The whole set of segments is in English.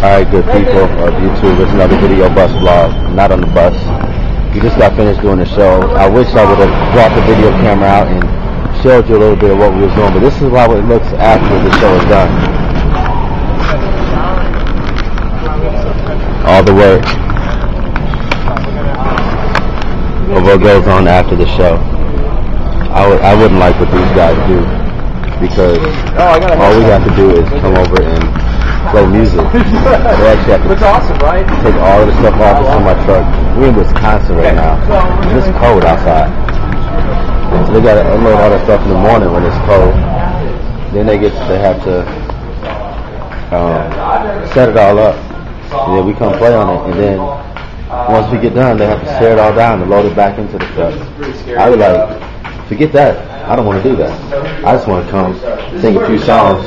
Alright, good people of YouTube, it's another video bus vlog. Not on the bus. We just got finished doing the show. I wish I would have brought the video camera out and showed you a little bit of what we was doing, but this is how it looks after the show is done. All the work of what goes on after the show. I would I wouldn't like what these guys do because all we have to do is come over and play music. They actually have to Looks awesome, right? take all of the stuff off that's in my truck. We're in Wisconsin right now. And it's cold outside. So they gotta unload all that stuff in the morning when it's cold. Then they get they have to um, set it all up. And then we come play on it and then once we get done they have to tear it all down and load it back into the truck. I would like forget that. I don't want to do that. I just want to come sing a few songs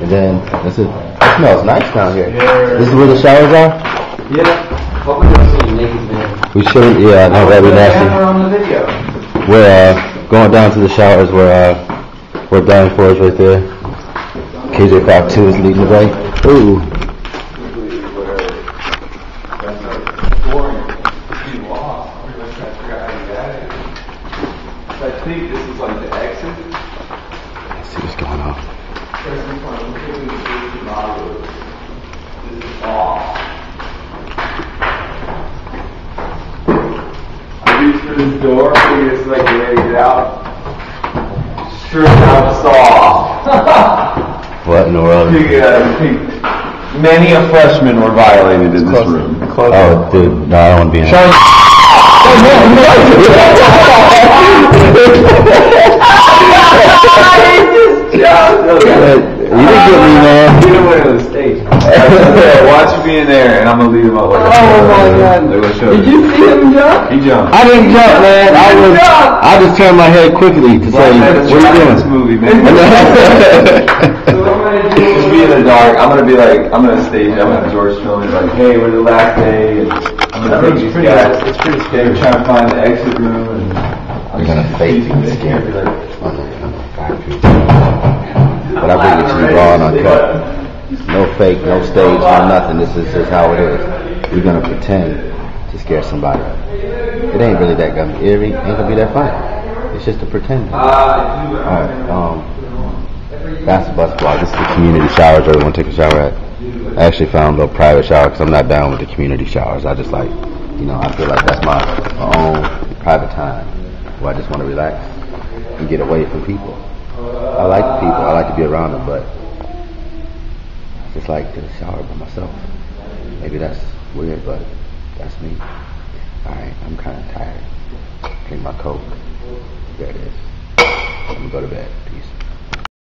and then that's it. It smells nice down here. This is where the showers are? Yeah. Hope we don't see any naked man. We should, yeah, no, that'd be nasty. Camera on the video. We're uh, going down to the showers where uh, where Dying for is right there. KJ-52 is leading the way. Ooh. I think this is like the exit. Let's see what's going on. I reach for this door, I think it's like ready to get out. Straight out saw. What in the world? Think, uh, think many a freshman were violated in this room. Oh, dude, no, I don't want to be in there. You didn't me, man. Get away to the stage. Watch you be in there, and I'm gonna leave him out like Oh my God. They're gonna show Did you see him jump? He jumped. I didn't jump, man. I was. I just turned my head quickly to say, "What are you this doing?" movie, man. Just be in the dark. I'm gonna be like, I'm gonna stage. I'm gonna have George Filling like, hey, we're the last day, and I'm gonna take these guys. It's pretty scary. Trying to find the exit room, and You're gonna fake and scare me. On the, on the factory. But I bring raw and uncut. No fake, no stage, no nothing. This is just how it is. We're gonna pretend to scare somebody. It ain't really that gonna it ain't gonna be that fun. It's just a pretend. Alright, um that's the bus block. This is the community showers everyone take a shower at. I actually found a private shower because I'm not down with the community showers. I just like, you know, I feel like that's my, my own private time where I just want to relax and get away from people. I like people. I like to be around them, but I just like to shower by myself. Maybe that's weird, but that's me. Alright, I'm kind of tired. Drink my Coke. There it is. I'm gonna go to bed.